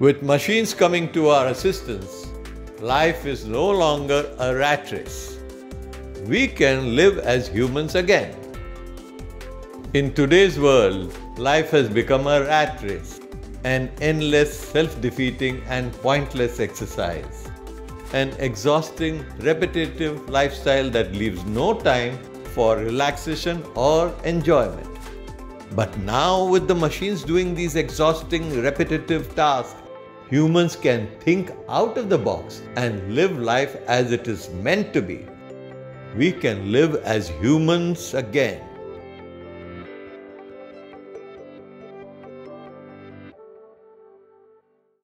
With machines coming to our assistance, life is no longer a rat race. We can live as humans again. In today's world, life has become a rat race, an endless, self defeating, and pointless exercise. An exhausting, repetitive lifestyle that leaves no time for relaxation or enjoyment. But now, with the machines doing these exhausting, repetitive tasks, humans can think out of the box and live life as it is meant to be. We can live as humans again.